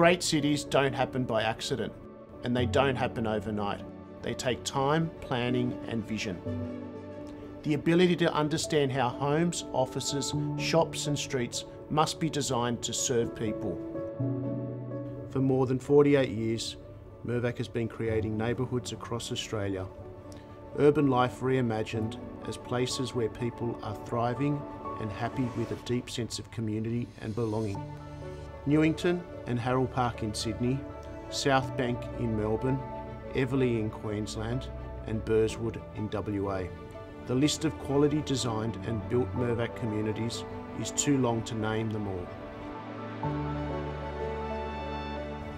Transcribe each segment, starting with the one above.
great cities don't happen by accident, and they don't happen overnight. They take time, planning, and vision. The ability to understand how homes, offices, shops, and streets must be designed to serve people. For more than 48 years, Mirvac has been creating neighbourhoods across Australia. Urban life reimagined as places where people are thriving and happy with a deep sense of community and belonging. Newington and Harold Park in Sydney, South Bank in Melbourne, Everleigh in Queensland, and Burswood in WA. The list of quality designed and built Mirvac communities is too long to name them all.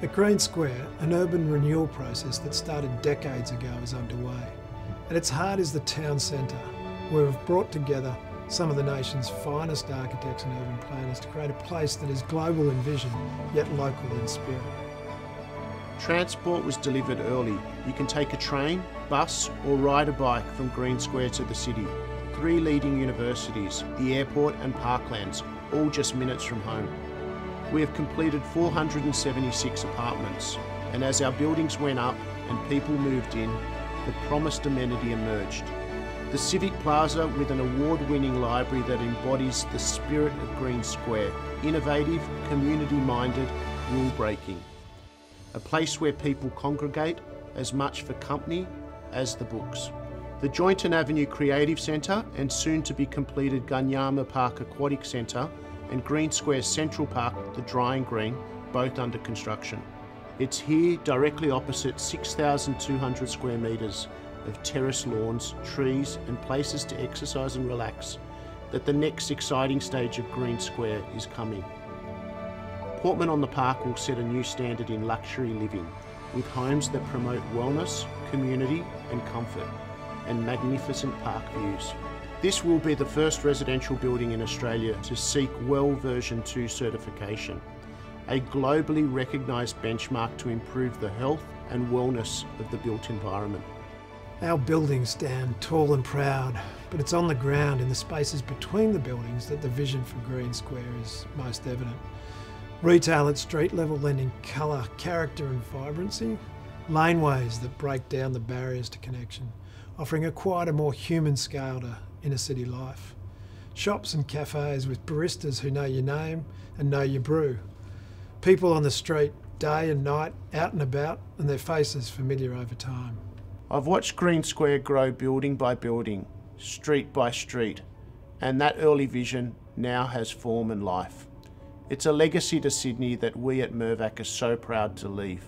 At Green Square, an urban renewal process that started decades ago is underway. At its heart is the town centre, where we've brought together some of the nation's finest architects and urban planners to create a place that is global in vision, yet local in spirit. Transport was delivered early. You can take a train, bus, or ride a bike from Green Square to the city. Three leading universities, the airport and parklands, all just minutes from home. We have completed 476 apartments, and as our buildings went up and people moved in, the promised amenity emerged. The Civic Plaza with an award winning library that embodies the spirit of Green Square innovative, community minded, rule breaking. A place where people congregate as much for company as the books. The Joynton Avenue Creative Centre and soon to be completed Gunyama Park Aquatic Centre and Green Square Central Park, the Drying Green, both under construction. It's here, directly opposite 6,200 square metres of terrace lawns, trees, and places to exercise and relax, that the next exciting stage of Green Square is coming. Portman on the Park will set a new standard in luxury living, with homes that promote wellness, community, and comfort, and magnificent park views. This will be the first residential building in Australia to seek WELL version 2 certification, a globally recognised benchmark to improve the health and wellness of the built environment. Our buildings stand tall and proud, but it's on the ground in the spaces between the buildings that the vision for Green Square is most evident. Retail at street level lending colour, character and vibrancy. Laneways that break down the barriers to connection, offering a quieter, more human scale to inner city life. Shops and cafes with baristas who know your name and know your brew. People on the street, day and night, out and about, and their faces familiar over time. I've watched Green Square grow building by building, street by street, and that early vision now has form and life. It's a legacy to Sydney that we at Mirvac are so proud to leave.